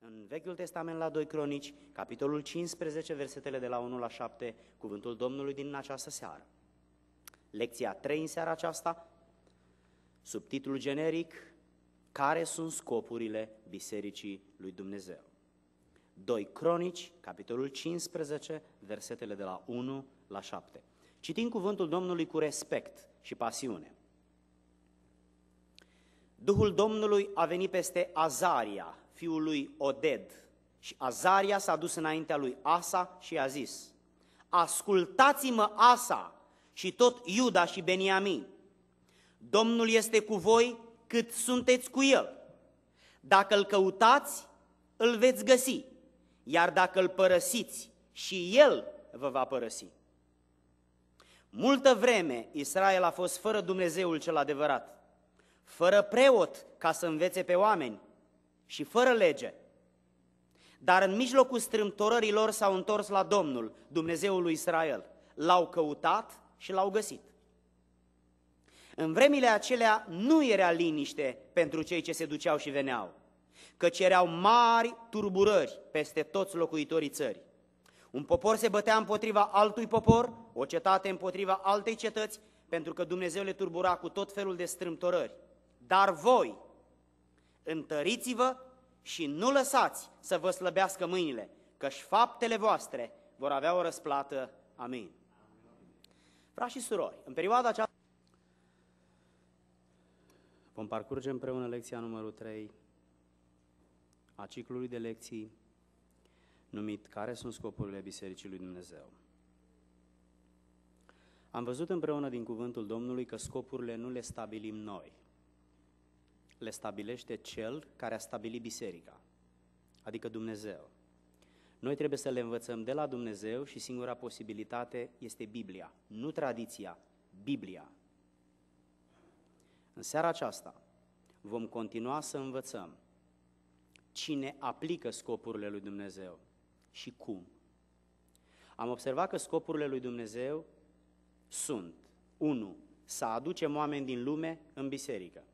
În Vechiul Testament la 2 Cronici, capitolul 15, versetele de la 1 la 7, cuvântul Domnului din această seară. Lecția 3 în seara aceasta, subtitlul generic, Care sunt scopurile Bisericii lui Dumnezeu? 2 Cronici, capitolul 15, versetele de la 1 la 7. Citim cuvântul Domnului cu respect și pasiune. Duhul Domnului a venit peste Azaria, fiul lui Oded, și Azaria s-a dus înaintea lui Asa și a zis, Ascultați-mă Asa și tot Iuda și Beniamin. Domnul este cu voi cât sunteți cu el. Dacă îl căutați, îl veți găsi, iar dacă îl părăsiți, și el vă va părăsi. Multă vreme Israel a fost fără Dumnezeul cel adevărat, fără preot ca să învețe pe oameni și fără lege. Dar în mijlocul strâmtorărilor s-au întors la Domnul, Dumnezeul lui Israel. L-au căutat și l-au găsit. În vremile acelea nu era liniște pentru cei ce se duceau și veneau, căci erau mari turburări peste toți locuitorii țării. Un popor se bătea împotriva altui popor, o cetate împotriva altei cetăți, pentru că Dumnezeu le turbura cu tot felul de strâmtorări. Dar voi, întăriți-vă și nu lăsați să vă slăbească mâinile, căci faptele voastre vor avea o răsplată. Amin. Frați și surori, în perioada aceasta vom parcurge împreună lecția numărul 3 a ciclului de lecții numit Care sunt scopurile Bisericii lui Dumnezeu? Am văzut împreună din cuvântul Domnului că scopurile nu le stabilim noi. Le stabilește Cel care a stabilit biserica, adică Dumnezeu. Noi trebuie să le învățăm de la Dumnezeu și singura posibilitate este Biblia, nu tradiția, Biblia. În seara aceasta vom continua să învățăm cine aplică scopurile lui Dumnezeu și cum. Am observat că scopurile lui Dumnezeu sunt 1. Să aducem oameni din lume în biserică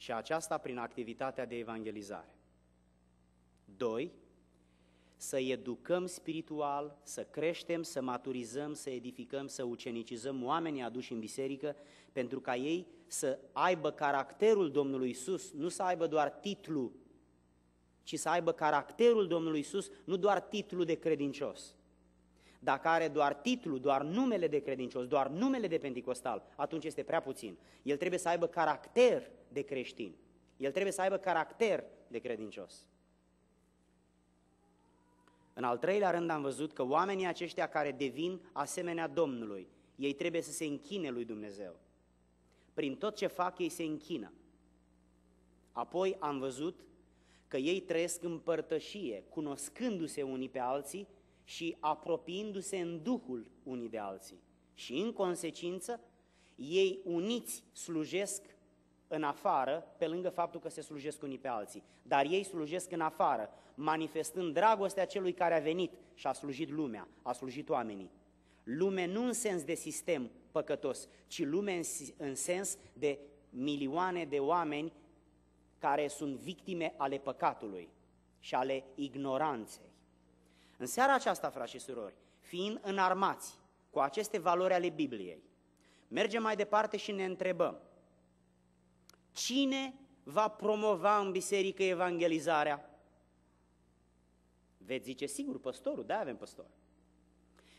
și aceasta prin activitatea de evangelizare. 2. Să educăm spiritual, să creștem, să maturizăm, să edificăm, să ucenicizăm oamenii aduși în biserică pentru ca ei să aibă caracterul Domnului Isus, nu să aibă doar titlu ci să aibă caracterul Domnului Isus, nu doar titlul de credincios. Dacă are doar titlul, doar numele de credincios, doar numele de pentecostal, atunci este prea puțin. El trebuie să aibă caracter de creștin. El trebuie să aibă caracter de credincios. În al treilea rând am văzut că oamenii aceștia care devin asemenea Domnului, ei trebuie să se închine lui Dumnezeu. Prin tot ce fac, ei se închină. Apoi am văzut că ei trăiesc în părtășie, cunoscându-se unii pe alții și apropiindu-se în Duhul unii de alții. Și în consecință, ei uniți slujesc în afară, pe lângă faptul că se slujesc unii pe alții. Dar ei slujesc în afară, manifestând dragostea celui care a venit și a slujit lumea, a slujit oamenii. Lume nu în sens de sistem păcătos, ci lume în, în sens de milioane de oameni care sunt victime ale păcatului și ale ignoranței. În seara aceasta, frați și surori, fiind înarmați cu aceste valori ale Bibliei, mergem mai departe și ne întrebăm, cine va promova în biserică evangelizarea? Veți zice, sigur, păstorul, da, avem păstor.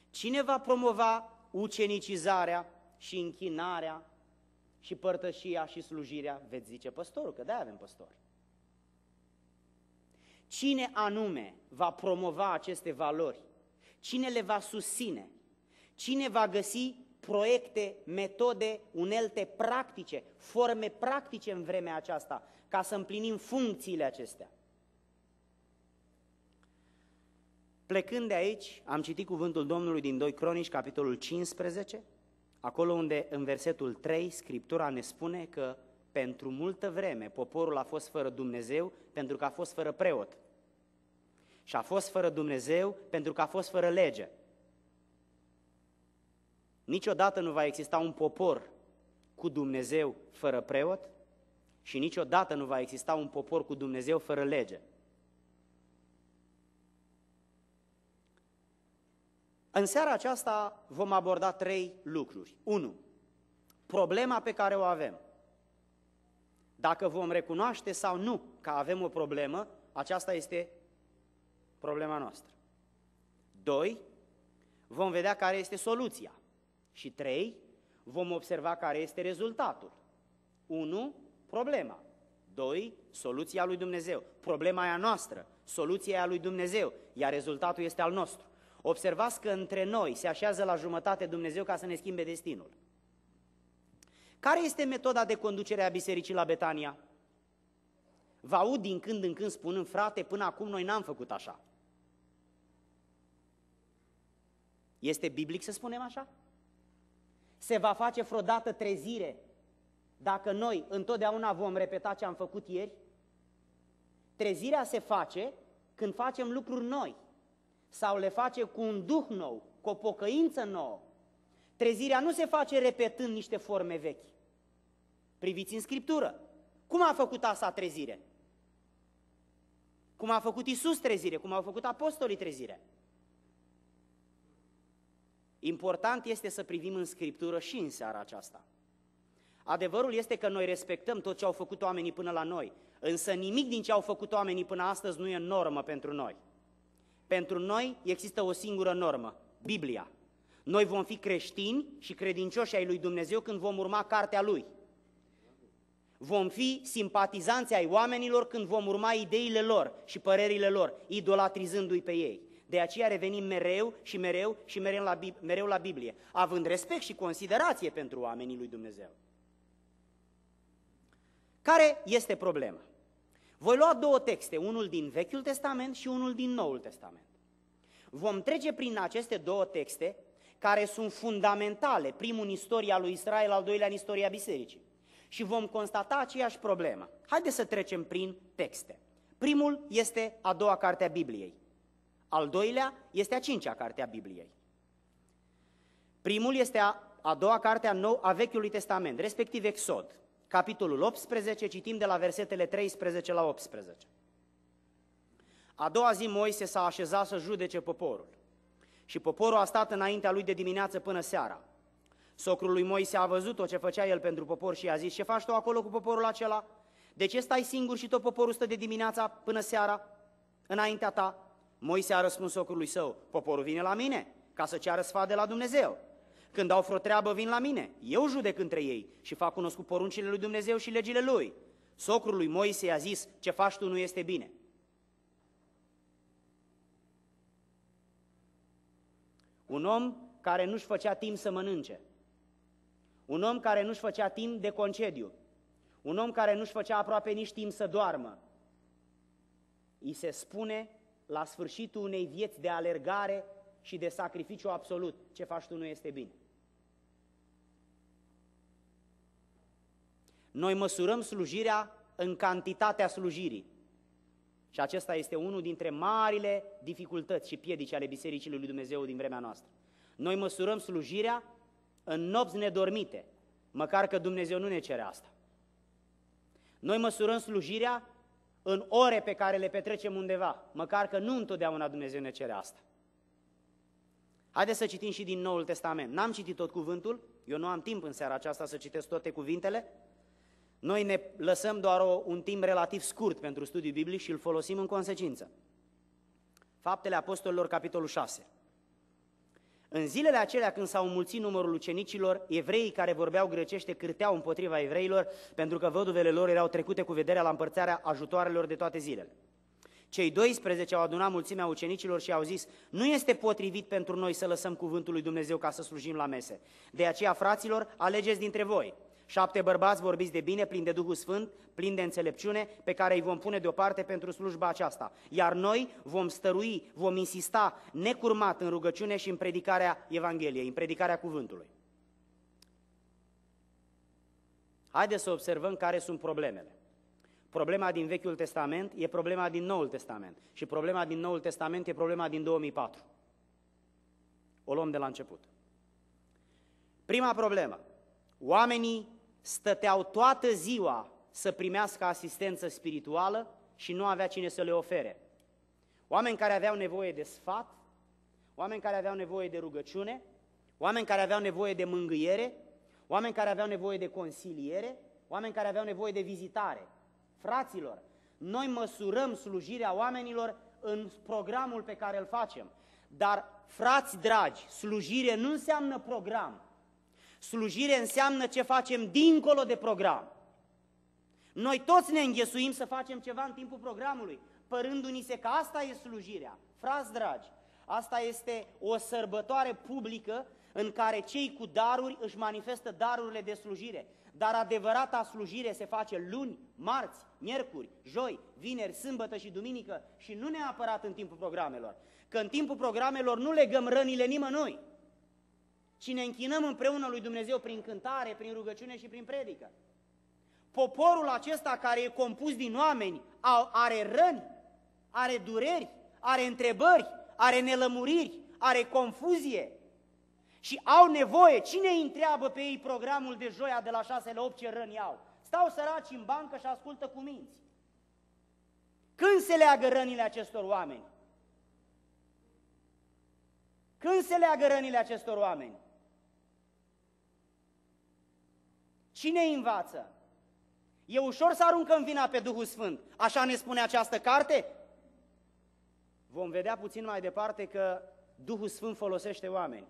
Cine va promova ucenicizarea și închinarea și părtășia și slujirea, veți zice păstorul, că de avem păstor. Cine anume va promova aceste valori? Cine le va susține? Cine va găsi proiecte, metode, unelte practice, forme practice în vremea aceasta, ca să împlinim funcțiile acestea? Plecând de aici, am citit cuvântul Domnului din 2 Cronici, capitolul 15, Acolo unde în versetul 3 Scriptura ne spune că pentru multă vreme poporul a fost fără Dumnezeu pentru că a fost fără preot. Și a fost fără Dumnezeu pentru că a fost fără lege. Niciodată nu va exista un popor cu Dumnezeu fără preot și niciodată nu va exista un popor cu Dumnezeu fără lege. În seara aceasta vom aborda trei lucruri. 1. Problema pe care o avem. Dacă vom recunoaște sau nu că avem o problemă, aceasta este problema noastră. 2. Vom vedea care este soluția. Și 3. Vom observa care este rezultatul. 1. Problema. 2. Soluția lui Dumnezeu. Problema e a noastră, soluția e a lui Dumnezeu, iar rezultatul este al nostru. Observați că între noi se așează la jumătate Dumnezeu ca să ne schimbe destinul. Care este metoda de conducere a bisericii la Betania? Vă aud din când în când spunând, frate, până acum noi n-am făcut așa. Este biblic să spunem așa? Se va face vreodată trezire dacă noi întotdeauna vom repeta ce am făcut ieri? Trezirea se face când facem lucruri noi sau le face cu un duh nou, cu o pocăință nouă. Trezirea nu se face repetând niște forme vechi. Priviți în Scriptură. Cum a făcut asta trezire? Cum a făcut Isus trezire? Cum au făcut apostolii trezire? Important este să privim în Scriptură și în seara aceasta. Adevărul este că noi respectăm tot ce au făcut oamenii până la noi, însă nimic din ce au făcut oamenii până astăzi nu e normă pentru noi. Pentru noi există o singură normă, Biblia. Noi vom fi creștini și credincioși ai lui Dumnezeu când vom urma cartea lui. Vom fi simpatizanți ai oamenilor când vom urma ideile lor și părerile lor, idolatrizându-i pe ei. De aceea revenim mereu și mereu și mereu la, mereu la Biblie, având respect și considerație pentru oamenii lui Dumnezeu. Care este problema? Voi lua două texte, unul din Vechiul Testament și unul din Noul Testament. Vom trece prin aceste două texte care sunt fundamentale, primul în istoria lui Israel, al doilea în istoria bisericii. Și vom constata aceeași problemă. Haideți să trecem prin texte. Primul este a doua carte a Bibliei. Al doilea este a cincea carte a Bibliei. Primul este a, a doua carte a, nou, a Vechiului Testament, respectiv Exod capitolul 18, citim de la versetele 13 la 18. A doua zi Moise s-a așezat să judece poporul și poporul a stat înaintea lui de dimineață până seara. Socrul lui Moise a văzut tot ce făcea el pentru popor și i-a zis, ce faci tu acolo cu poporul acela? De ce stai singur și tot poporul stă de dimineața până seara înaintea ta? Moise a răspuns socrului său, poporul vine la mine ca să ceară sfat de la Dumnezeu. Când au vreo treabă, vin la mine. Eu judec între ei și fac cunoscut poruncile lui Dumnezeu și legile lui. Socrul lui Moise i-a zis, ce faci tu nu este bine. Un om care nu-și făcea timp să mănânce. Un om care nu-și făcea timp de concediu. Un om care nu-și făcea aproape nici timp să doarmă. Îi se spune la sfârșitul unei vieți de alergare și de sacrificiu absolut, ce faci tu nu este bine. Noi măsurăm slujirea în cantitatea slujirii. Și acesta este unul dintre marile dificultăți și piedici ale Bisericii lui Dumnezeu din vremea noastră. Noi măsurăm slujirea în nopți nedormite, măcar că Dumnezeu nu ne cere asta. Noi măsurăm slujirea în ore pe care le petrecem undeva, măcar că nu întotdeauna Dumnezeu ne cere asta. Haideți să citim și din Noul Testament. N-am citit tot cuvântul, eu nu am timp în seara aceasta să citesc toate cuvintele, noi ne lăsăm doar o, un timp relativ scurt pentru studiul biblic și îl folosim în consecință. Faptele Apostolilor, capitolul 6. În zilele acelea când s-au mulțit numărul ucenicilor, evreii care vorbeau grecește cârteau împotriva evreilor, pentru că văduvele lor erau trecute cu vederea la împărțarea ajutoarelor de toate zilele. Cei 12 au adunat mulțimea ucenicilor și au zis, nu este potrivit pentru noi să lăsăm cuvântul lui Dumnezeu ca să slujim la mese. De aceea, fraților, alegeți dintre voi Șapte bărbați vorbiți de bine, plini de Duhul Sfânt, plini de înțelepciune, pe care îi vom pune deoparte pentru slujba aceasta. Iar noi vom stărui, vom insista necurmat în rugăciune și în predicarea Evangheliei, în predicarea cuvântului. Haideți să observăm care sunt problemele. Problema din Vechiul Testament e problema din Noul Testament și problema din Noul Testament e problema din 2004. O luăm de la început. Prima problemă. Oamenii stăteau toată ziua să primească asistență spirituală și nu avea cine să le ofere. Oameni care aveau nevoie de sfat, oameni care aveau nevoie de rugăciune, oameni care aveau nevoie de mângâiere, oameni care aveau nevoie de consiliere, oameni care aveau nevoie de vizitare. Fraților, noi măsurăm slujirea oamenilor în programul pe care îl facem. Dar, frați dragi, slujire nu înseamnă program. Slujire înseamnă ce facem dincolo de program. Noi toți ne înghesuim să facem ceva în timpul programului, părându-ni se că asta e slujirea. Frați dragi, asta este o sărbătoare publică în care cei cu daruri își manifestă darurile de slujire. Dar adevărata slujire se face luni, marți, miercuri, joi, vineri, sâmbătă și duminică și nu neapărat în timpul programelor. Că în timpul programelor nu legăm rănile nimănui, ci ne închinăm împreună lui Dumnezeu prin cântare, prin rugăciune și prin predică. Poporul acesta care e compus din oameni are răni, are dureri, are întrebări, are nelămuriri, are confuzie, și au nevoie, cine îi întreabă pe ei programul de joia de la 6 la 8 ce răni au? Stau săraci în bancă și ascultă cu minți. Când se leagă rănile acestor oameni? Când se leagă rănile acestor oameni? Cine îi învață? E ușor să aruncăm vina pe Duhul Sfânt. Așa ne spune această carte? Vom vedea puțin mai departe că Duhul Sfânt folosește oameni.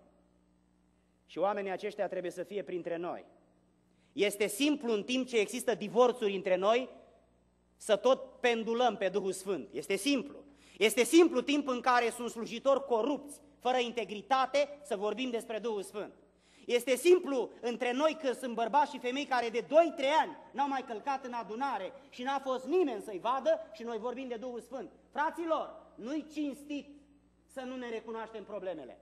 Și oamenii aceștia trebuie să fie printre noi. Este simplu în timp ce există divorțuri între noi să tot pendulăm pe Duhul Sfânt. Este simplu. Este simplu timp în care sunt slujitori corupți, fără integritate, să vorbim despre Duhul Sfânt. Este simplu între noi că sunt bărbați și femei care de 2-3 ani n-au mai călcat în adunare și n-a fost nimeni să-i vadă și noi vorbim de Duhul Sfânt. Fraților, nu-i cinstit să nu ne recunoaștem problemele.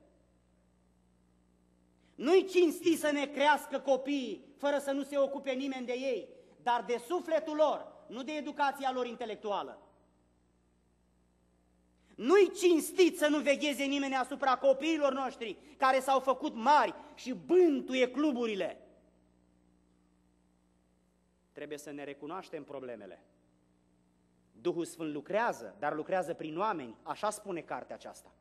Nu-i cinsti să ne crească copiii fără să nu se ocupe nimeni de ei, dar de sufletul lor, nu de educația lor intelectuală. Nu-i cinstit să nu vegheze nimeni asupra copiilor noștri care s-au făcut mari și bântuie cluburile. Trebuie să ne recunoaștem problemele. Duhul Sfânt lucrează, dar lucrează prin oameni, așa spune cartea aceasta.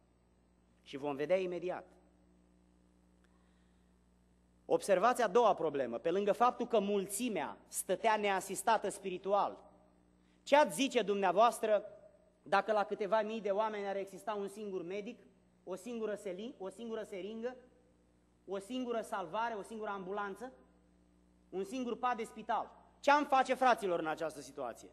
Și vom vedea imediat. Observați a doua problemă, pe lângă faptul că mulțimea stătea neasistată spiritual, ce ați zice dumneavoastră dacă la câteva mii de oameni ar exista un singur medic, o singură, seli, o singură seringă, o singură salvare, o singură ambulanță, un singur pat de spital? Ce am face, fraților, în această situație?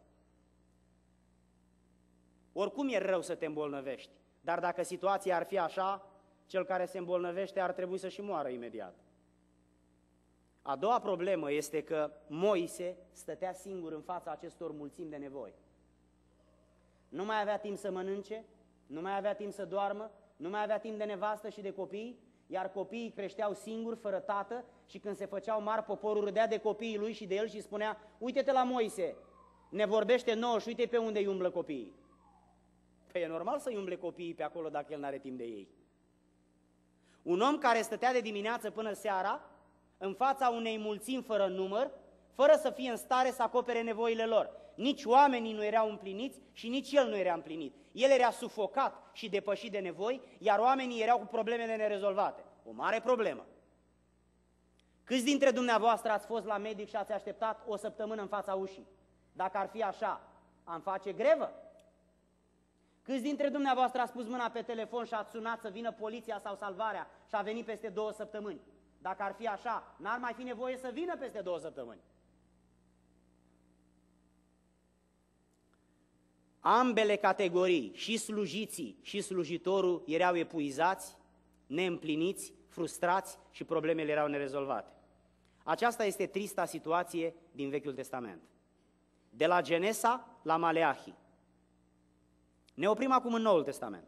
Oricum e rău să te îmbolnăvești, dar dacă situația ar fi așa, cel care se îmbolnăvește ar trebui să și moară imediat. A doua problemă este că Moise stătea singur în fața acestor mulțimi de nevoi. Nu mai avea timp să mănânce, nu mai avea timp să doarmă, nu mai avea timp de nevastă și de copii, iar copiii creșteau singuri, fără tată, și când se făceau mari, poporul râdea de copiii lui și de el și spunea, uite-te la Moise, ne vorbește nouă și uite pe unde îi umblă copiii. Păi e normal să-i umble copiii pe acolo dacă el nu are timp de ei. Un om care stătea de dimineață până seara, în fața unei mulțimi fără număr, fără să fie în stare să acopere nevoile lor. Nici oamenii nu erau împliniți și nici el nu era împlinit. El era sufocat și depășit de nevoi, iar oamenii erau cu problemele nerezolvate. O mare problemă. Câți dintre dumneavoastră ați fost la medic și ați așteptat o săptămână în fața ușii? Dacă ar fi așa, am face grevă? Câți dintre dumneavoastră ați pus mâna pe telefon și ați sunat să vină poliția sau salvarea și a venit peste două săptămâni? Dacă ar fi așa, n-ar mai fi nevoie să vină peste două săptămâni. Ambele categorii, și slujiții și slujitorul, erau epuizați, neîmpliniți, frustrați și problemele erau nerezolvate. Aceasta este trista situație din Vechiul Testament. De la Genesa la Maleahi. Ne oprim acum în Noul Testament.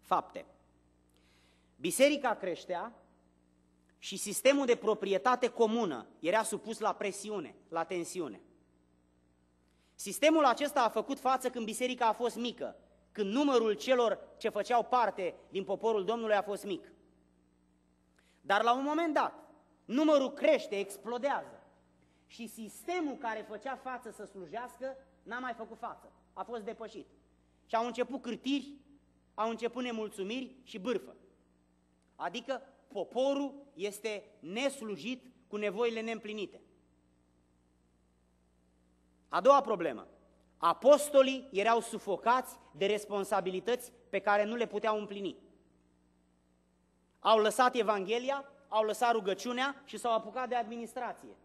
Fapte. Biserica creștea și sistemul de proprietate comună era supus la presiune, la tensiune. Sistemul acesta a făcut față când biserica a fost mică, când numărul celor ce făceau parte din poporul Domnului a fost mic. Dar la un moment dat, numărul crește, explodează și sistemul care făcea față să slujească n-a mai făcut față, a fost depășit. Și au început cârtiri, au început nemulțumiri și bârfă. Adică poporul este neslujit cu nevoile neîmplinite. A doua problemă. Apostolii erau sufocați de responsabilități pe care nu le puteau împlini. Au lăsat Evanghelia, au lăsat rugăciunea și s-au apucat de administrație.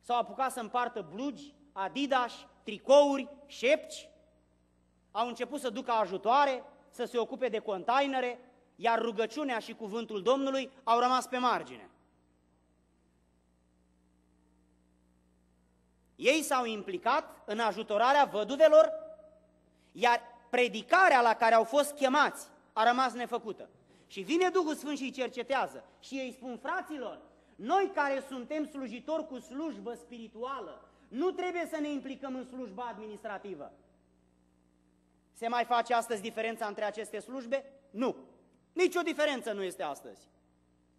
S-au apucat să împartă blugi, adidas, tricouri, șepci, au început să ducă ajutoare, să se ocupe de containere, iar rugăciunea și cuvântul Domnului au rămas pe margine. Ei s-au implicat în ajutorarea văduvelor, iar predicarea la care au fost chemați a rămas nefăcută. Și vine Duhul Sfânt și îi cercetează și ei spun, fraților, noi care suntem slujitori cu slujbă spirituală, nu trebuie să ne implicăm în slujba administrativă. Se mai face astăzi diferența între aceste slujbe? Nu. Nici o diferență nu este astăzi.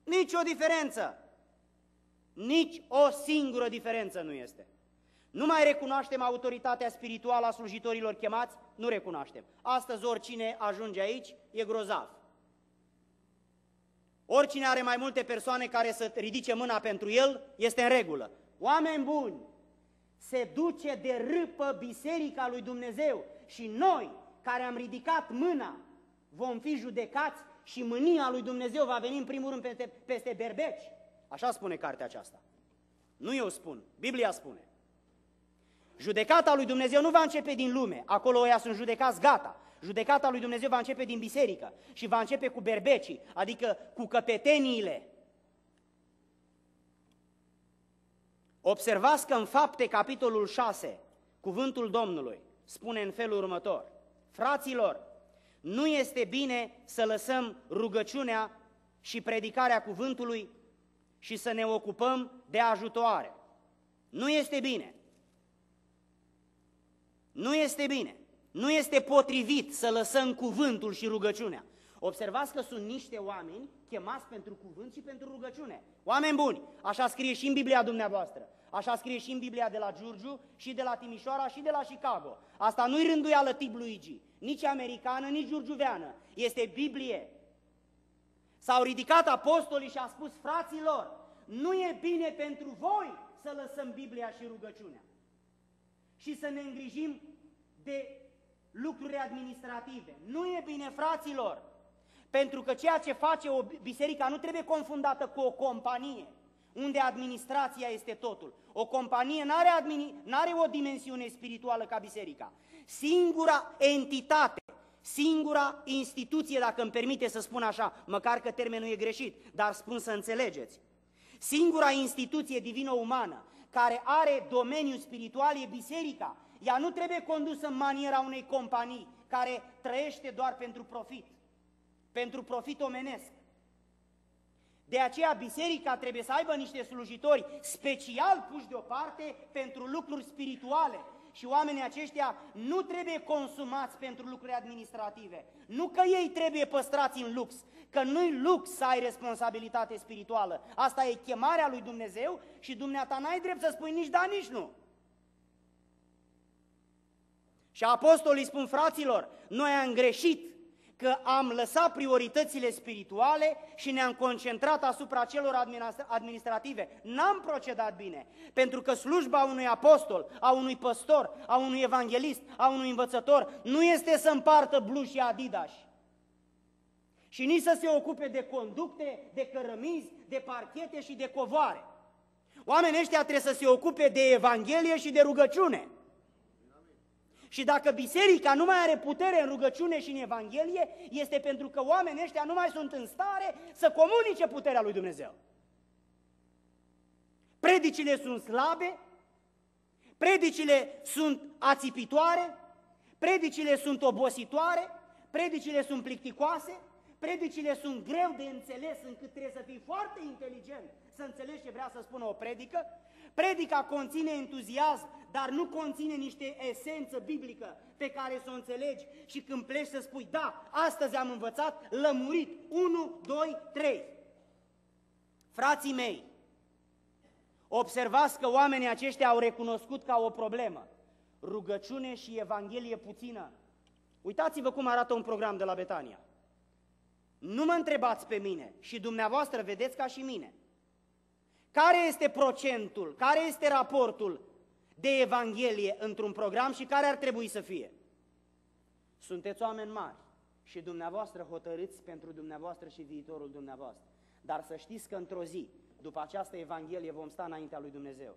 Nici o diferență. Nici o singură diferență nu este. Nu mai recunoaștem autoritatea spirituală a slujitorilor chemați? Nu recunoaștem. Astăzi oricine ajunge aici e grozav. Oricine are mai multe persoane care să ridice mâna pentru el, este în regulă. Oameni buni, se duce de râpă biserica lui Dumnezeu și noi, care am ridicat mâna, vom fi judecați și mânia lui Dumnezeu va veni în primul rând peste, peste berbeci. Așa spune cartea aceasta. Nu eu spun, Biblia spune. Judecata lui Dumnezeu nu va începe din lume, acolo ăia sunt judecați, gata. Judecata lui Dumnezeu va începe din biserică și va începe cu berbecii, adică cu căpeteniile. Observați că în fapte, capitolul 6, cuvântul Domnului spune în felul următor. Fraților, nu este bine să lăsăm rugăciunea și predicarea cuvântului și să ne ocupăm de ajutoare. Nu este bine. Nu este bine. Nu este potrivit să lăsăm cuvântul și rugăciunea. Observați că sunt niște oameni chemați pentru cuvânt și pentru rugăciune. Oameni buni, așa scrie și în Biblia dumneavoastră. Așa scrie și în Biblia de la Giurgiu, și de la Timișoara, și de la Chicago. Asta nu-i rânduială tip Luigi, nici americană, nici giurgiuveană. Este Biblie. S-au ridicat apostolii și a spus, fraților, nu e bine pentru voi să lăsăm Biblia și rugăciunea și să ne îngrijim de lucruri administrative. Nu e bine, fraților, pentru că ceea ce face o biserică nu trebuie confundată cu o companie, unde administrația este totul. O companie nu are are o dimensiune spirituală ca biserica. Singura entitate, singura instituție, dacă îmi permite să spun așa, măcar că termenul e greșit, dar spun să înțelegeți, singura instituție divină-umană care are domeniul spiritual e biserica. Ea nu trebuie condusă în maniera unei companii care trăiește doar pentru profit, pentru profit omenesc. De aceea biserica trebuie să aibă niște slujitori special puși deoparte pentru lucruri spirituale. Și oamenii aceștia nu trebuie consumați pentru lucruri administrative. Nu că ei trebuie păstrați în lux, că nu-i lux să ai responsabilitate spirituală. Asta e chemarea lui Dumnezeu și dumneata n-ai drept să spui nici da, nici nu. Și apostolii spun, fraților, noi am greșit că am lăsat prioritățile spirituale și ne-am concentrat asupra celor administrative. N-am procedat bine, pentru că slujba unui apostol, a unui păstor, a unui evanghelist, a unui învățător, nu este să împartă bluși și adidas. Și nici să se ocupe de conducte, de cărămizi, de parchete și de covoare. Oamenii ăștia trebuie să se ocupe de Evanghelie și de rugăciune. Și dacă biserica nu mai are putere în rugăciune și în Evanghelie, este pentru că oamenii ăștia nu mai sunt în stare să comunice puterea lui Dumnezeu. Predicile sunt slabe, predicile sunt ațipitoare, predicile sunt obositoare, predicile sunt plicticoase, predicile sunt greu de înțeles încât trebuie să fii foarte inteligent să înțelegi ce vrea să spună o predică. Predica conține entuziasm, dar nu conține niște esență biblică pe care să o înțelegi și când pleci să spui, da, astăzi am învățat, lămurit, 1, 2, 3. Frații mei, observați că oamenii aceștia au recunoscut ca o problemă rugăciune și Evanghelie puțină. Uitați-vă cum arată un program de la Betania. Nu mă întrebați pe mine și dumneavoastră vedeți ca și mine. Care este procentul, care este raportul de Evanghelie într-un program și care ar trebui să fie? Sunteți oameni mari și dumneavoastră hotărâți pentru dumneavoastră și viitorul dumneavoastră. Dar să știți că într-o zi, după această Evanghelie, vom sta înaintea lui Dumnezeu.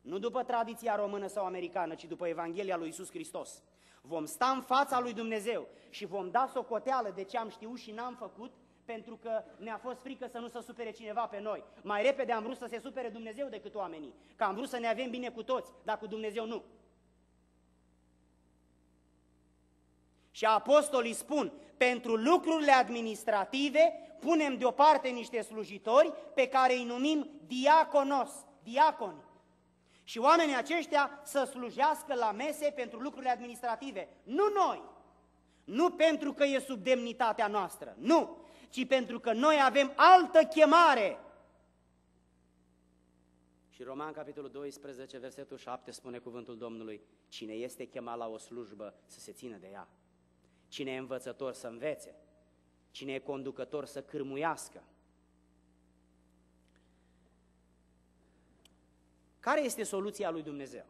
Nu după tradiția română sau americană, ci după Evanghelia lui Isus Hristos. Vom sta în fața lui Dumnezeu și vom da socoteală de ce am știut și n-am făcut, pentru că ne-a fost frică să nu se supere cineva pe noi. Mai repede am vrut să se supere Dumnezeu decât oamenii, că am vrut să ne avem bine cu toți, dar cu Dumnezeu nu. Și apostolii spun, pentru lucrurile administrative punem deoparte niște slujitori pe care îi numim diaconos, diaconi. Și oamenii aceștia să slujească la mese pentru lucrurile administrative. Nu noi, nu pentru că e sub demnitatea noastră, nu, ci pentru că noi avem altă chemare. Și Roman, capitolul 12, versetul 7, spune cuvântul Domnului, cine este chemat la o slujbă să se țină de ea. Cine e învățător să învețe, cine e conducător să cârmuiască. Care este soluția lui Dumnezeu?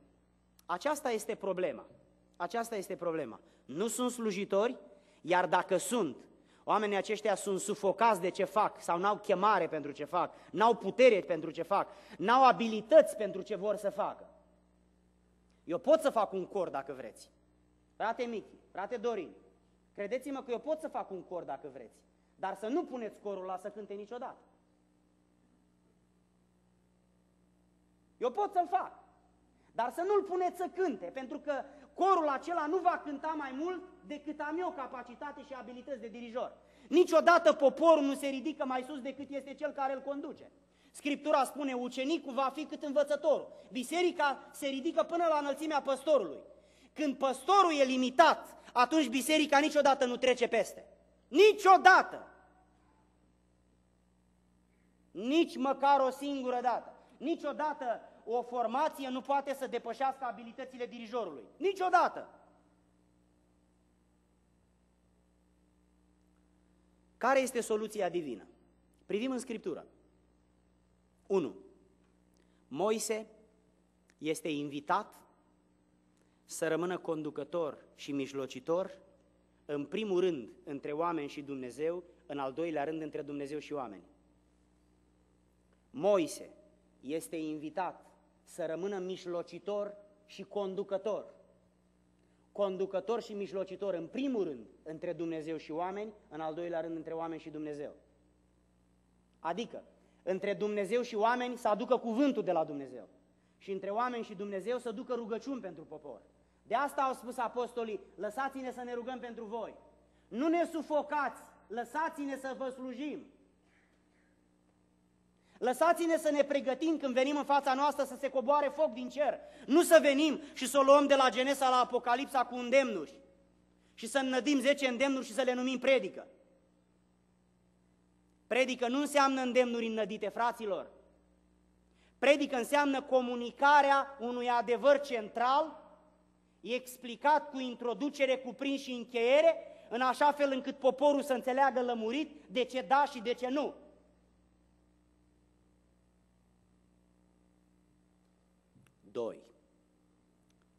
Aceasta este problema. Aceasta este problema. Nu sunt slujitori, iar dacă sunt, oamenii aceștia sunt sufocați de ce fac sau n-au chemare pentru ce fac, n-au putere pentru ce fac, n-au abilități pentru ce vor să facă. Eu pot să fac un cor dacă vreți. Frate Michi, frate Dorin, Credeți-mă că eu pot să fac un cor dacă vreți, dar să nu puneți corul la să cânte niciodată. Eu pot să-l fac, dar să nu-l puneți să cânte, pentru că corul acela nu va cânta mai mult decât am eu capacitate și abilități de dirijor. Niciodată poporul nu se ridică mai sus decât este cel care îl conduce. Scriptura spune, ucenicul va fi cât învățătorul. Biserica se ridică până la înălțimea păstorului. Când păstorul e limitat, atunci biserica niciodată nu trece peste. Niciodată! Nici măcar o singură dată. Niciodată o formație nu poate să depășească abilitățile dirijorului. Niciodată! Care este soluția divină? Privim în Scriptură. 1. Moise este invitat să rămână conducător și mijlocitor, în primul rând între oameni și Dumnezeu, în al doilea rând între Dumnezeu și oameni. Moise este invitat să rămână mijlocitor și conducător. Conducător și mijlocitor în primul rând între Dumnezeu și oameni, în al doilea rând între oameni și Dumnezeu. Adică, între Dumnezeu și oameni să aducă cuvântul de la Dumnezeu și între oameni și Dumnezeu să ducă rugăciuni pentru popor. De asta au spus apostolii, lăsați-ne să ne rugăm pentru voi. Nu ne sufocați, lăsați-ne să vă slujim. Lăsați-ne să ne pregătim când venim în fața noastră să se coboare foc din cer. Nu să venim și să o luăm de la Genesa la Apocalipsa cu îndemnuri și să înnădim 10 îndemnuri și să le numim predică. Predică nu înseamnă îndemnuri înnădite, fraților. Predică înseamnă comunicarea unui adevăr central E explicat cu introducere, cuprins și încheiere, în așa fel încât poporul să înțeleagă lămurit de ce da și de ce nu. Doi.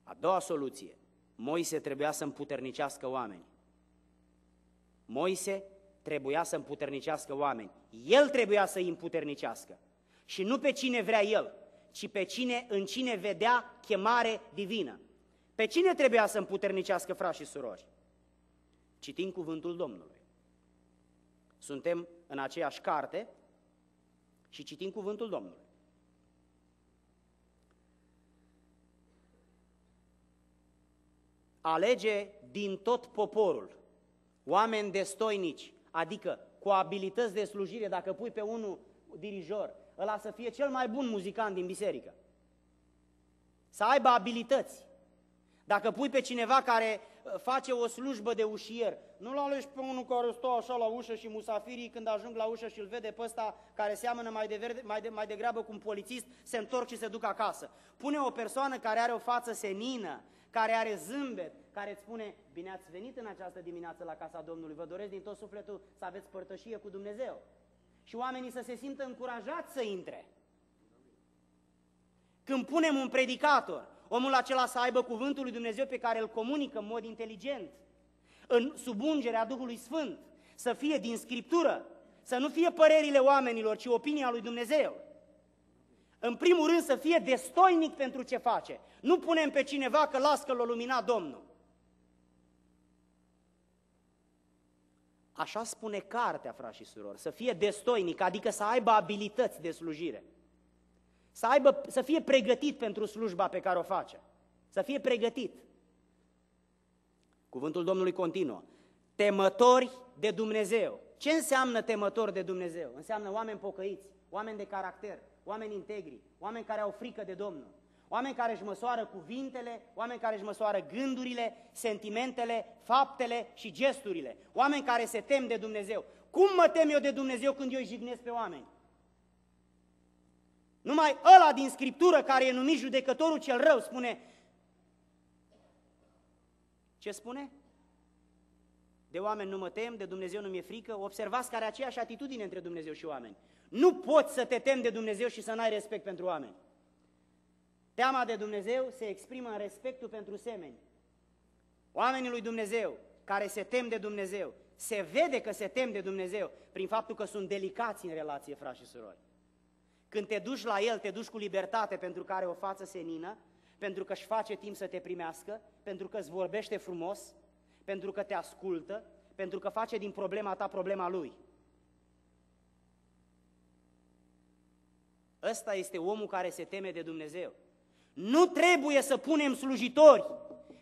A doua soluție. Moise trebuia să împuternicească oameni. Moise trebuia să împuternicească oameni. El trebuia să îi împuternicească. Și nu pe cine vrea el, ci pe cine, în cine vedea chemare divină. Pe cine trebuia să împuternicească frați și surori? Citim cuvântul Domnului. Suntem în aceeași carte și citim cuvântul Domnului. Alege din tot poporul oameni destoinici, adică cu abilități de slujire, dacă pui pe unul dirijor, ăla să fie cel mai bun muzicant din biserică. Să aibă abilități, dacă pui pe cineva care uh, face o slujbă de ușier, nu-l alegi pe unul care stă așa la ușă și musafirii când ajung la ușă și îl vede pe ăsta care seamănă mai, de verde, mai, de, mai degrabă cu un polițist, se întorc și se duc acasă. Pune o persoană care are o față senină, care are zâmbet, care îți spune, bine ați venit în această dimineață la casa Domnului, vă doresc din tot sufletul să aveți părtășie cu Dumnezeu. Și oamenii să se simtă încurajați să intre. Când punem un predicator, omul acela să aibă cuvântul lui Dumnezeu pe care îl comunică în mod inteligent, în subungerea Duhului Sfânt, să fie din Scriptură, să nu fie părerile oamenilor, ci opinia lui Dumnezeu. În primul rând să fie destoinic pentru ce face. Nu punem pe cineva că las că l-a luminat Domnul. Așa spune cartea, frați și surori, să fie destoinic, adică să aibă abilități de slujire. Să, aibă, să fie pregătit pentru slujba pe care o face. Să fie pregătit. Cuvântul Domnului continuă. Temători de Dumnezeu. Ce înseamnă temători de Dumnezeu? Înseamnă oameni pocăiți, oameni de caracter, oameni integri, oameni care au frică de Domnul, oameni care își măsoară cuvintele, oameni care își măsoară gândurile, sentimentele, faptele și gesturile, oameni care se tem de Dumnezeu. Cum mă tem eu de Dumnezeu când eu îi jignesc pe oameni? Numai ăla din Scriptură care e numit judecătorul cel rău spune ce spune? De oameni nu mă tem, de Dumnezeu nu mi-e frică. Observați care are aceeași atitudine între Dumnezeu și oameni. Nu poți să te temi de Dumnezeu și să n-ai respect pentru oameni. Teama de Dumnezeu se exprimă în respectul pentru semeni. Oamenii lui Dumnezeu, care se tem de Dumnezeu, se vede că se tem de Dumnezeu prin faptul că sunt delicați în relație, frați și surori. Când te duci la El, te duci cu libertate pentru că are o față senină, pentru că își face timp să te primească, pentru că îți vorbește frumos, pentru că te ascultă, pentru că face din problema ta problema Lui. Ăsta este omul care se teme de Dumnezeu. Nu trebuie să punem slujitori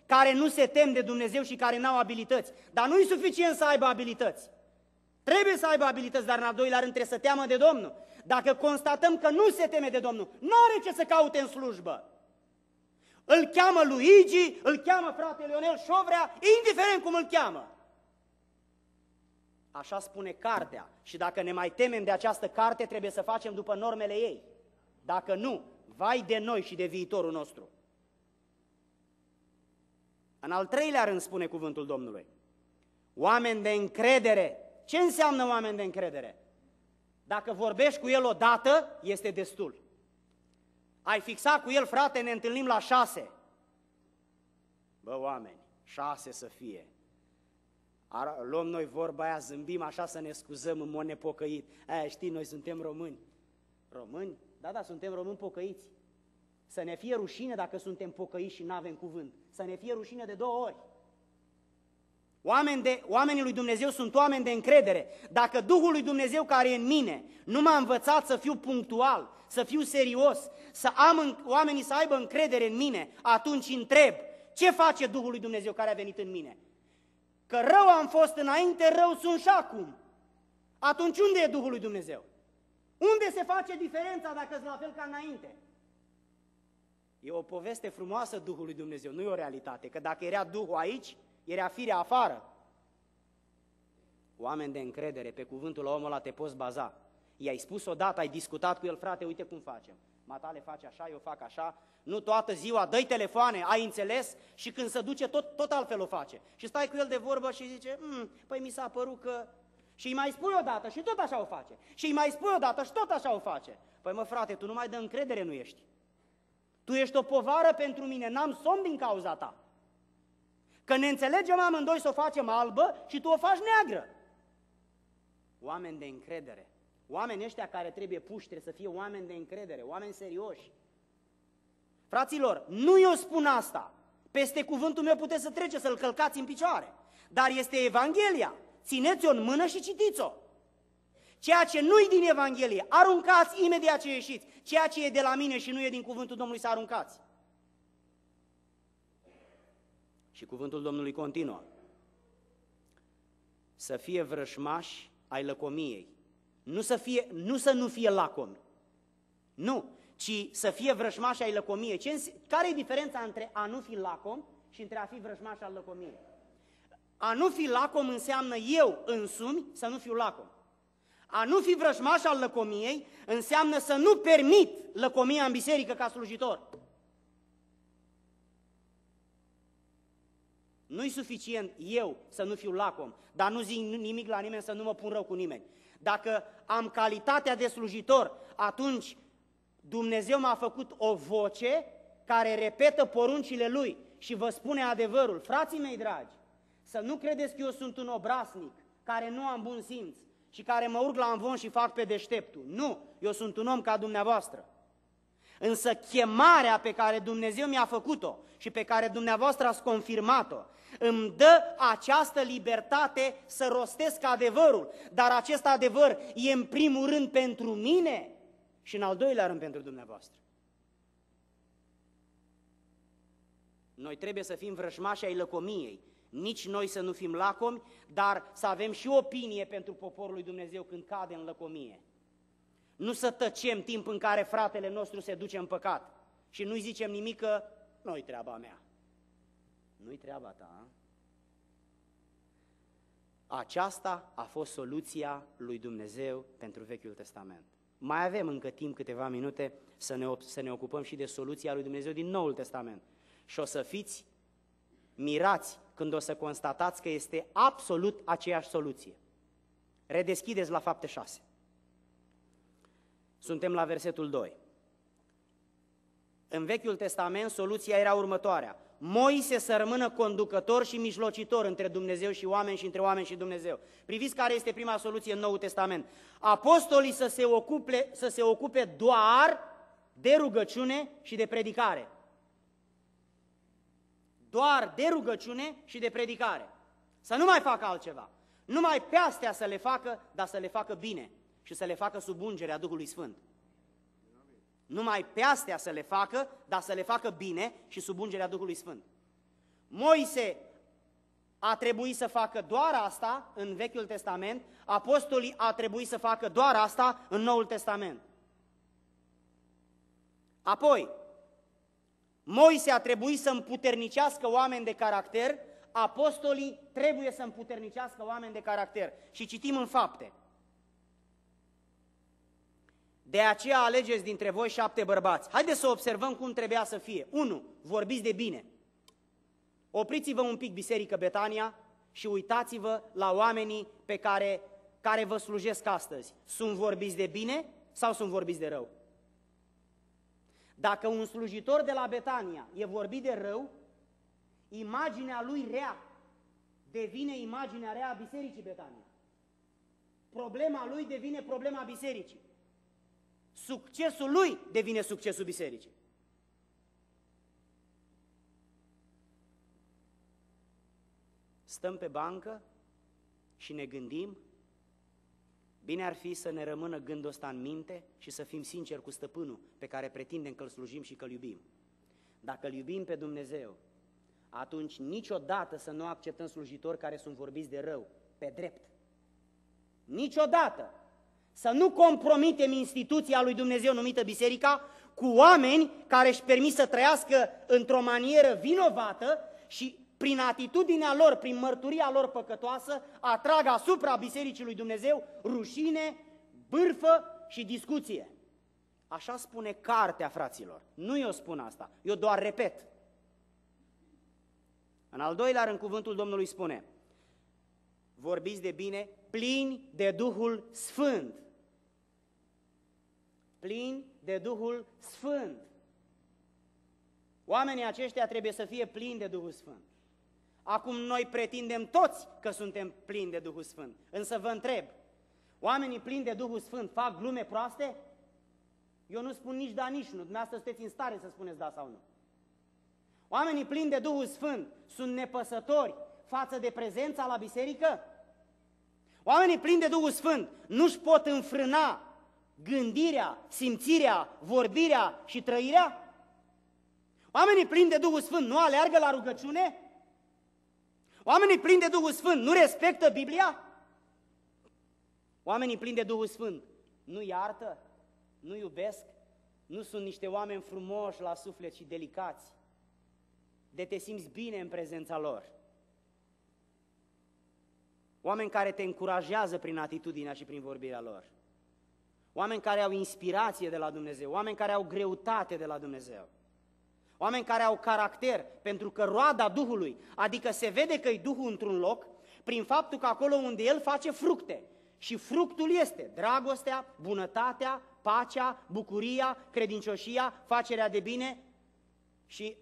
care nu se tem de Dumnezeu și care n-au abilități. Dar nu e suficient să aibă abilități. Trebuie să aibă abilități, dar în al doilea rând trebuie să teamă de Domnul. Dacă constatăm că nu se teme de Domnul, nu are ce să caute în slujbă. Îl cheamă Luigi, îl cheamă fratele Ionel Șovrea, indiferent cum îl cheamă. Așa spune cartea. Și dacă ne mai temem de această carte, trebuie să facem după normele ei. Dacă nu, vai de noi și de viitorul nostru. În al treilea rând spune cuvântul Domnului. Oameni de încredere. Ce înseamnă oameni de încredere? Dacă vorbești cu el odată, este destul. Ai fixat cu el, frate, ne întâlnim la șase. Bă, oameni, șase să fie. Ar, luăm noi vorba aia, zâmbim așa să ne scuzăm în mod nepocăit. Aia, știi, noi suntem români. Români? Da, da, suntem români pocăiți. Să ne fie rușine dacă suntem pocăiți și nu avem cuvânt. Să ne fie rușine de două ori. Oameni de, oamenii lui Dumnezeu sunt oameni de încredere. Dacă Duhul lui Dumnezeu care e în mine nu m-a învățat să fiu punctual, să fiu serios, să am oamenii să aibă încredere în mine, atunci întreb, ce face Duhul lui Dumnezeu care a venit în mine? Că rău am fost înainte, rău sunt și acum. Atunci unde e Duhul lui Dumnezeu? Unde se face diferența dacă sunt la fel ca înainte? E o poveste frumoasă Duhului Dumnezeu, nu e o realitate. Că dacă era Duhul aici, era firea afară. Oameni de încredere, pe cuvântul la omul ăla te poți baza. I-ai spus odată, ai discutat cu el, frate, uite cum facem. Matale face așa, eu fac așa, nu toată ziua, dă telefoane, ai înțeles? Și când se duce, tot, tot altfel o face. Și stai cu el de vorbă și zice, mm, păi mi s-a părut că... Și îi mai spui odată și tot așa o face. Și îi mai spui odată și tot așa o face. Păi mă frate, tu nu mai dă încredere, nu ești. Tu ești o povară pentru mine, n-am somn din cauza ta. Că ne înțelegem amândoi să o facem albă și tu o faci neagră. Oameni de încredere. Oameni ăștia care trebuie puși, trebuie să fie oameni de încredere, oameni serioși. Fraților, nu eu spun asta. Peste cuvântul meu puteți să treceți, să-l călcați în picioare. Dar este Evanghelia. Țineți-o în mână și citiți-o. Ceea ce nu-i din Evanghelie, aruncați imediat ce ieșiți. Ceea ce e de la mine și nu e din cuvântul Domnului, să aruncați. Și cuvântul Domnului continuă. Să fie vrășmași ai lăcomiei. Nu să, fie, nu să nu fie lacomi. Nu, ci să fie vrășmași ai lăcomiei. Ce, care e diferența între a nu fi lacom și între a fi vrășmaș al lăcomiei? A nu fi lacom înseamnă eu însumi să nu fiu lacom. A nu fi vrășmaș al lăcomiei înseamnă să nu permit lăcomia în biserică ca slujitor. Nu-i suficient eu să nu fiu lacom, dar nu zic nimic la nimeni să nu mă pun rău cu nimeni. Dacă am calitatea de slujitor, atunci Dumnezeu m-a făcut o voce care repetă poruncile Lui și vă spune adevărul. Frații mei dragi, să nu credeți că eu sunt un obrasnic care nu am bun simț și care mă urc la învon și fac pe deșteptul. Nu, eu sunt un om ca dumneavoastră. Însă chemarea pe care Dumnezeu mi-a făcut-o și pe care dumneavoastră ați confirmat-o, îmi dă această libertate să rostesc adevărul, dar acest adevăr e în primul rând pentru mine și în al doilea rând pentru dumneavoastră. Noi trebuie să fim vrăjmași ai lăcomiei, nici noi să nu fim lacomi, dar să avem și opinie pentru poporul lui Dumnezeu când cade în lăcomie. Nu să tăcem timp în care fratele nostru se duce în păcat și nu-i zicem nimic că nu-i treaba mea. Nu-i treaba ta. Aceasta a fost soluția lui Dumnezeu pentru Vechiul Testament. Mai avem încă timp, câteva minute, să ne, să ne ocupăm și de soluția lui Dumnezeu din Noul Testament. Și o să fiți mirați când o să constatați că este absolut aceeași soluție. Redeschideți la fapte 6. Suntem la versetul 2. În Vechiul Testament soluția era următoarea. Moise să rămână conducător și mijlocitor între Dumnezeu și oameni și între oameni și Dumnezeu. Priviți care este prima soluție în Noul Testament. Apostolii să se ocupe, să se ocupe doar de rugăciune și de predicare. Doar de rugăciune și de predicare. Să nu mai facă altceva. Numai pe astea să le facă, dar să le facă bine și să le facă sub ungerea Duhului Sfânt. Numai pe astea să le facă, dar să le facă bine și sub ungerea Duhului Sfânt. Moise a trebuit să facă doar asta în Vechiul Testament, apostolii a trebuit să facă doar asta în Noul Testament. Apoi, Moise a trebuit să împuternicească oameni de caracter, apostolii trebuie să împuternicească oameni de caracter. Și citim în fapte. De aceea alegeți dintre voi șapte bărbați. Haideți să observăm cum trebuia să fie. 1. Vorbiți de bine. Opriți-vă un pic Biserică Betania și uitați-vă la oamenii pe care, care vă slujesc astăzi. Sunt vorbiți de bine sau sunt vorbiți de rău? Dacă un slujitor de la Betania e vorbit de rău, imaginea lui rea devine imaginea rea a Bisericii Betania. Problema lui devine problema bisericii succesul lui devine succesul bisericii. Stăm pe bancă și ne gândim, bine ar fi să ne rămână gândul ăsta în minte și să fim sinceri cu stăpânul pe care pretindem că îl slujim și că îl iubim. Dacă îl iubim pe Dumnezeu, atunci niciodată să nu acceptăm slujitori care sunt vorbiți de rău, pe drept. Niciodată! Să nu compromitem instituția lui Dumnezeu numită biserica cu oameni care își permit să trăiască într-o manieră vinovată și prin atitudinea lor, prin mărturia lor păcătoasă, atrag asupra Bisericii lui Dumnezeu rușine, bârfă și discuție. Așa spune cartea, fraților. Nu eu spun asta, eu doar repet. În al doilea rând, cuvântul Domnului spune, vorbiți de bine, plini de Duhul Sfânt plini de Duhul Sfânt. Oamenii aceștia trebuie să fie plini de Duhul Sfânt. Acum noi pretindem toți că suntem plini de Duhul Sfânt. Însă vă întreb, oamenii plini de Duhul Sfânt fac glume proaste? Eu nu spun nici da, nici nu. Dumneavoastră sunteți în stare să spuneți da sau nu. Oamenii plini de Duhul Sfânt sunt nepăsători față de prezența la biserică? Oamenii plini de Duhul Sfânt nu-și pot înfrâna gândirea, simțirea, vorbirea și trăirea? Oamenii plini de Duhul Sfânt nu aleargă la rugăciune? Oamenii plini de Duhul Sfânt nu respectă Biblia? Oamenii plini de Duhul Sfânt nu iartă? Nu iubesc? Nu sunt niște oameni frumoși la suflet și delicați? De te simți bine în prezența lor? Oameni care te încurajează prin atitudinea și prin vorbirea lor? Oameni care au inspirație de la Dumnezeu, oameni care au greutate de la Dumnezeu. Oameni care au caracter, pentru că roada Duhului, adică se vede că e Duhul într-un loc, prin faptul că acolo unde El face fructe. Și fructul este dragostea, bunătatea, pacea, bucuria, credincioșia, facerea de bine și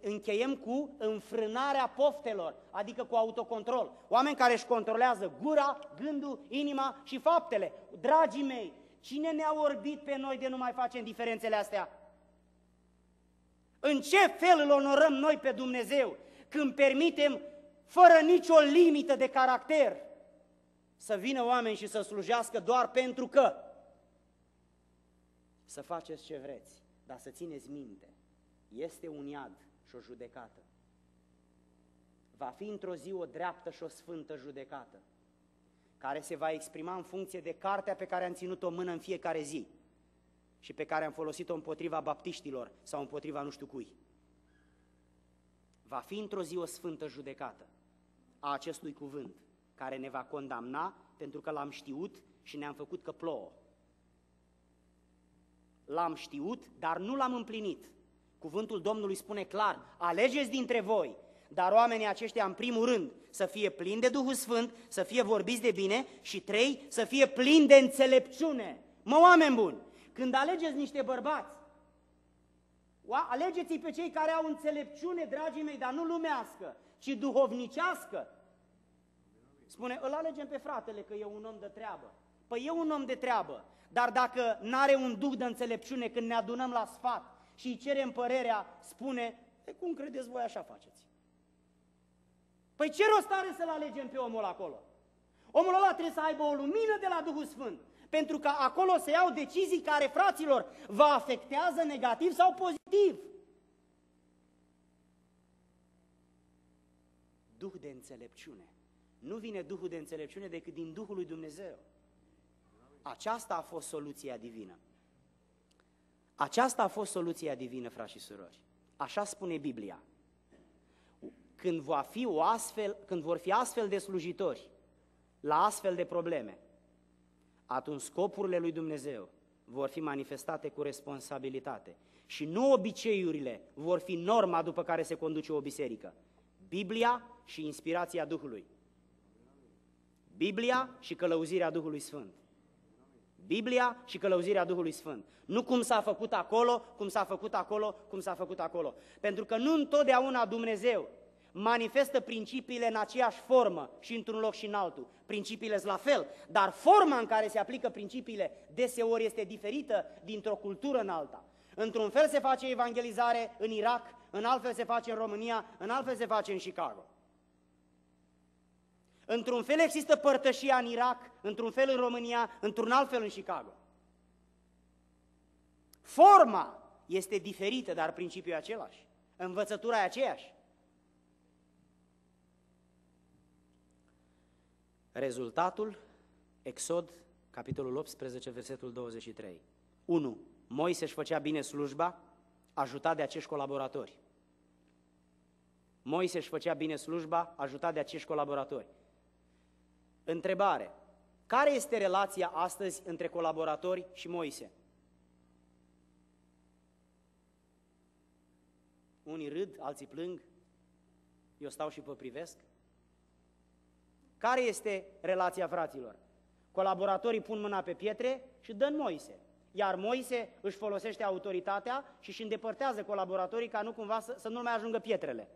încheiem cu înfrânarea poftelor, adică cu autocontrol. Oameni care își controlează gura, gândul, inima și faptele. Dragii mei, cine ne-a orbit pe noi de nu mai facem diferențele astea? În ce fel îl onorăm noi pe Dumnezeu când permitem, fără nicio limită de caracter, să vină oameni și să slujească doar pentru că să faceți ce vreți, dar să țineți minte, este un iad și o judecată. Va fi într-o zi o dreaptă și o sfântă judecată, care se va exprima în funcție de cartea pe care am ținut-o în mână în fiecare zi și pe care am folosit-o împotriva baptiștilor sau împotriva nu știu cui. Va fi într-o zi o sfântă judecată a acestui cuvânt, care ne va condamna pentru că l-am știut și ne-am făcut că plouă. L-am știut, dar nu l-am împlinit. Cuvântul Domnului spune clar, alegeți dintre voi, dar oamenii aceștia în primul rând să fie plini de Duhul Sfânt, să fie vorbiți de bine și trei, să fie plini de înțelepciune. Mă, oameni buni, când alegeți niște bărbați, alegeți-i pe cei care au înțelepciune, dragii mei, dar nu lumească, ci duhovnicească. Spune, îl alegem pe fratele că e un om de treabă. Păi e un om de treabă, dar dacă n-are un duh de înțelepciune când ne adunăm la sfat și îi cerem părerea, spune, e cum credeți voi așa faceți? Păi ce rost are să-l alegem pe omul acolo? Omul ăla trebuie să aibă o lumină de la Duhul Sfânt, pentru că acolo se iau decizii care, fraților, vă afectează negativ sau pozitiv. Duh de înțelepciune. Nu vine Duhul de înțelepciune decât din Duhul lui Dumnezeu. Aceasta a fost soluția divină. Aceasta a fost soluția divină, frați și surori. Așa spune Biblia. Când, va fi o astfel, când vor fi astfel de slujitori la astfel de probleme, atunci scopurile lui Dumnezeu vor fi manifestate cu responsabilitate. Și nu obiceiurile vor fi norma după care se conduce o biserică. Biblia și inspirația Duhului. Biblia și călăuzirea Duhului Sfânt. Biblia și călăuzirea Duhului Sfânt. Nu cum s-a făcut acolo, cum s-a făcut acolo, cum s-a făcut acolo. Pentru că nu întotdeauna Dumnezeu manifestă principiile în aceeași formă și într-un loc și în altul. Principiile sunt la fel, dar forma în care se aplică principiile deseori este diferită dintr-o cultură în alta. Într-un fel se face evangelizare în Irak, în alt fel se face în România, în alt fel se face în Chicago. Într-un fel există părtășia în Irak, într-un fel în România, într-un alt fel în Chicago. Forma este diferită, dar principiul e același. Învățătura e aceeași. Rezultatul, Exod, capitolul 18, versetul 23. 1. Moise își făcea bine slujba, ajutat de acești colaboratori. Moise își făcea bine slujba, ajutat de acești colaboratori. Întrebare. Care este relația astăzi între colaboratori și Moise? Unii râd, alții plâng, eu stau și vă privesc. Care este relația fraților? Colaboratorii pun mâna pe pietre și dă Moise. Iar Moise își folosește autoritatea și își îndepărtează colaboratorii ca nu cumva să, să nu mai ajungă pietrele.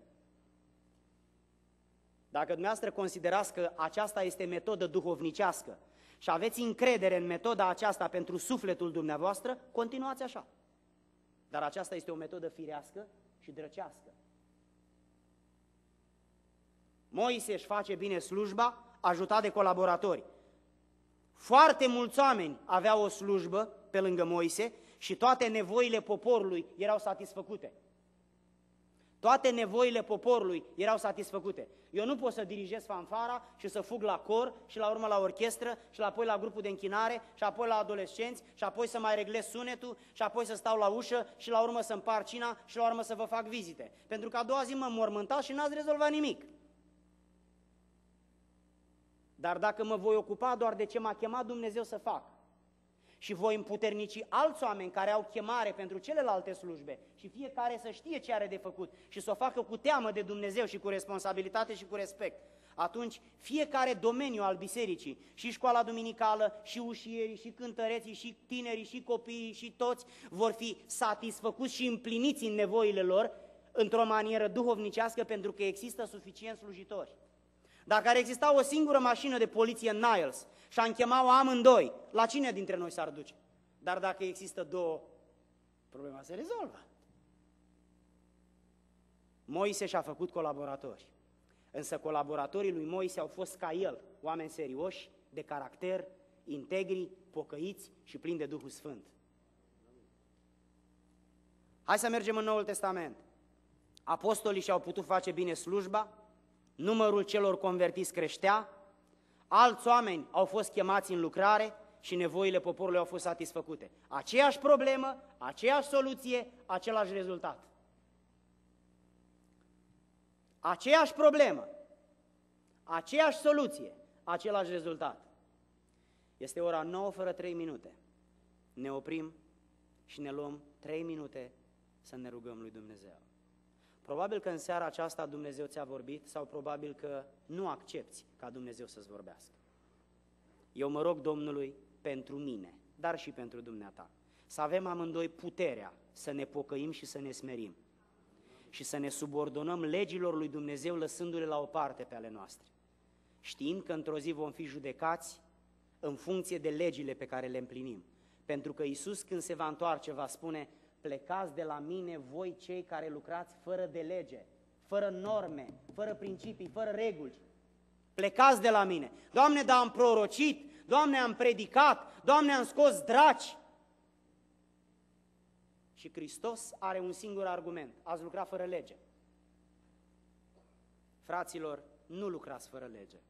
Dacă dumneavoastră considerați că aceasta este metodă duhovnicească și aveți încredere în metoda aceasta pentru sufletul dumneavoastră, continuați așa. Dar aceasta este o metodă firească și drăcească. Moise își face bine slujba, ajutat de colaboratori. Foarte mulți oameni aveau o slujbă pe lângă Moise și toate nevoile poporului erau satisfăcute. Toate nevoile poporului erau satisfăcute. Eu nu pot să dirigez fanfara și să fug la cor și la urmă la orchestră și apoi la grupul de închinare și apoi la adolescenți și apoi să mai reglez sunetul și apoi să stau la ușă și la urmă să împar cina și la urmă să vă fac vizite. Pentru că a doua zi mă mormânta și n-ați rezolvat nimic. Dar dacă mă voi ocupa doar de ce m-a chemat Dumnezeu să fac și voi împuternici alți oameni care au chemare pentru celelalte slujbe și fiecare să știe ce are de făcut și să o facă cu teamă de Dumnezeu și cu responsabilitate și cu respect, atunci fiecare domeniu al bisericii, și școala duminicală, și ușierii, și cântăreții, și tinerii, și copiii, și toți vor fi satisfăcuți și împliniți în nevoile lor într-o manieră duhovnicească pentru că există suficient slujitori. Dacă ar exista o singură mașină de poliție în Niles și am chemat-o amândoi, la cine dintre noi s-ar duce? Dar dacă există două, problema se rezolvă. Moise și-a făcut colaboratori, însă colaboratorii lui Moise au fost ca el, oameni serioși, de caracter, integri, pocăiți și plini de Duhul Sfânt. Hai să mergem în Noul Testament. Apostolii și-au putut face bine slujba, numărul celor convertiți creștea, alți oameni au fost chemați în lucrare și nevoile poporului au fost satisfăcute. Aceeași problemă, aceeași soluție, același rezultat. Aceeași problemă, aceeași soluție, același rezultat. Este ora 9 fără 3 minute. Ne oprim și ne luăm 3 minute să ne rugăm lui Dumnezeu. Probabil că în seara aceasta Dumnezeu ți-a vorbit sau probabil că nu accepti ca Dumnezeu să-ți vorbească. Eu mă rog Domnului pentru mine, dar și pentru dumneata. Să avem amândoi puterea să ne pocăim și să ne smerim și să ne subordonăm legilor lui Dumnezeu lăsându-le la o parte pe ale noastre, știind că într-o zi vom fi judecați în funcție de legile pe care le împlinim. Pentru că Isus când se va întoarce va spune, plecați de la mine voi cei care lucrați fără de lege, fără norme, fără principii, fără reguli. Plecați de la mine. Doamne, dar am prorocit, Doamne, am predicat, Doamne, am scos draci. Și Hristos are un singur argument, ați lucrat fără lege. Fraților, nu lucrați fără lege,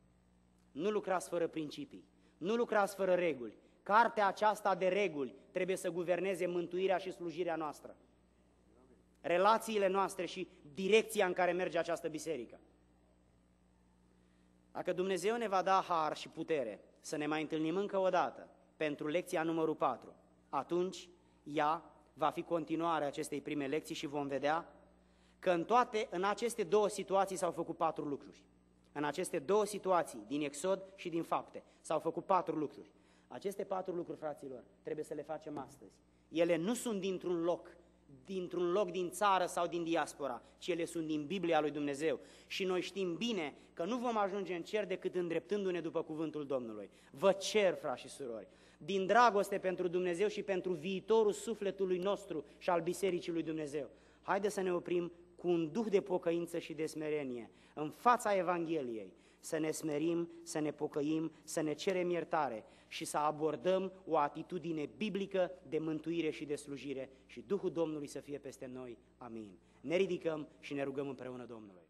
nu lucrați fără principii, nu lucrați fără reguli, Cartea aceasta de reguli trebuie să guverneze mântuirea și slujirea noastră. Relațiile noastre și direcția în care merge această biserică. Dacă Dumnezeu ne va da har și putere să ne mai întâlnim încă o dată pentru lecția numărul 4, atunci ea va fi continuarea acestei prime lecții și vom vedea că în toate, în aceste două situații s-au făcut patru lucruri. În aceste două situații, din Exod și din Fapte, s-au făcut patru lucruri. Aceste patru lucruri, fraților, trebuie să le facem astăzi. Ele nu sunt dintr-un loc, dintr-un loc din țară sau din diaspora, ci ele sunt din Biblia lui Dumnezeu. Și noi știm bine că nu vom ajunge în cer decât îndreptându-ne după cuvântul Domnului. Vă cer, frați și surori, din dragoste pentru Dumnezeu și pentru viitorul sufletului nostru și al Bisericii lui Dumnezeu. Haideți să ne oprim cu un duh de pocăință și de smerenie în fața Evangheliei să ne smerim, să ne pocăim, să ne cerem iertare și să abordăm o atitudine biblică de mântuire și de slujire și Duhul Domnului să fie peste noi. Amin. Ne ridicăm și ne rugăm împreună Domnului.